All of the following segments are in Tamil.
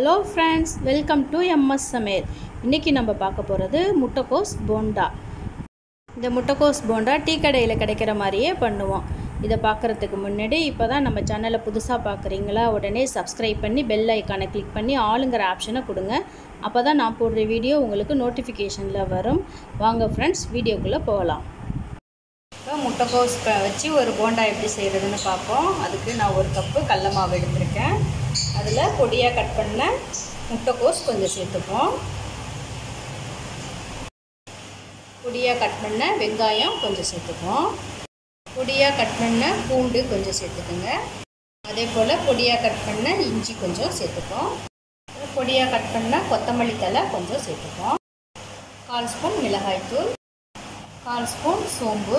Hello friends welcome to MS சமையல் இன்றைக்கி நம்ம பார்க்க போகிறது முட்டைக்கோஸ் போண்டா. இந்த முட்டைக்கோஸ் போண்டா டீ கடையில் கிடைக்கிற மாதிரியே பண்ணுவோம். இதை பார்க்குறதுக்கு முன்னாடி இப்போ தான் நம்ம சேனலை புதுசாக பார்க்குறீங்களா உடனே சப்ஸ்கிரைப் பண்ணி பெல் ஐக்கானை கிளிக் பண்ணி ஆளுங்கிற ஆப்ஷனை கொடுங்க. அப்போ தான் நான் போடுற வீடியோ உங்களுக்கு நோட்டிஃபிகேஷனில் வரும். வாங்க ஃப்ரெண்ட்ஸ் வீடியோக்குள்ளே போகலாம். இப்போ முட்டைக்கோஸ் வச்சு ஒரு போண்டா எப்படி செய்கிறதுன்னு பார்ப்போம். அதுக்கு நான் ஒரு கப்பு கடல மாவு எடுத்திருக்கேன். அதில் பொடியாக கட் பண்ண முட்டைக்கோஸ் கொஞ்சம் சேர்த்துப்போம். பொடியாக கட் பண்ண வெங்காயம் கொஞ்சம் சேர்த்துப்போம். பொடியாக கட் பண்ண பூண்டு கொஞ்சம் சேர்த்துக்குங்க. அதே போல் பொடியாக கட் பண்ண இஞ்சி கொஞ்சம் சேர்த்துப்போம். பொடியாக கட் பண்ண கொத்தமல்லி தழை கொஞ்சம் சேர்த்துப்போம். கால் ஸ்பூன் மிளகாய்த்தூள் கால் ஸ்பூன் சோம்பு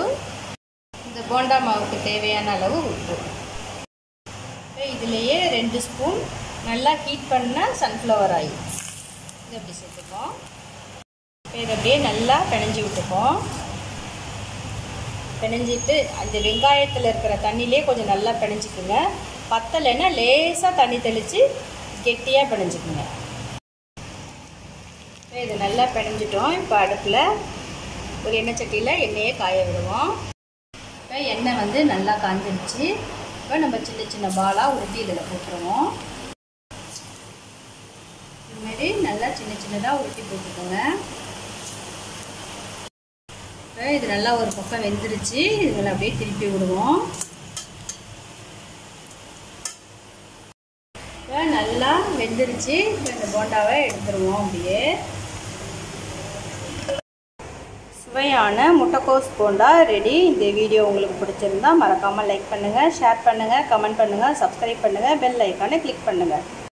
இந்த போண்டா மாவுக்கு தேவையான அளவு உப்பு. இப்போ இதுலேயே ரெண்டு ஸ்பூன் நல்லா ஹீட் பண்ண சன்ஃப்ளவர் ஆயில் இது அப்படி சேர்த்துப்போம் இப்போ இதை அப்படியே நல்லா பிணைஞ்சி விட்டுப்போம் பிணைஞ்சிட்டு அந்த வெங்காயத்தில் இருக்கிற தண்ணியிலே கொஞ்சம் நல்லா பிணைஞ்சிக்குங்க. பத்தலைன்னா லேசாக தண்ணி தெளித்து கெட்டியாக பிணைஞ்சிக்குங்க. இப்போ இது நல்லா பிணைஞ்சிட்டோம். இப்போ அடுப்பில் ஒரு எண்ணெய் சட்டியில் எண்ணெயை காய விடுவோம். இப்போ எண்ணெய் வந்து நல்லா காஞ்சிருச்சு. இப்போ நம்ம சின்ன சின்ன பாலாக உருட்டி இதில் போட்டுருவோம். இதுமாரி நல்லா சின்ன சின்னதாக உருட்டி போட்டுக்கோங்க. இப்போ இது நல்லா ஒரு பக்கம் வெந்துருச்சு. இதில் அப்படியே திருப்பி விடுவோம். இப்போ நல்லா வெந்துருச்சு. இப்போ இந்த போண்டாவை எடுத்துருவோம் அப்படியே. சுவையான முட்டைக்கோஸ் போண்டா ரெடி இந்த வீடியோ உங்களுக்கு பிடிச்சிருந்தா மறக்காமல் லைக் பண்ணுங்கள் ஷேர் பண்ணுங்கள் கமெண்ட் பண்ணுங்கள் சப்ஸ்கிரைப் பண்ணுங்கள் பெல் ஐக்கானை கிளிக் பண்ணுங்கள்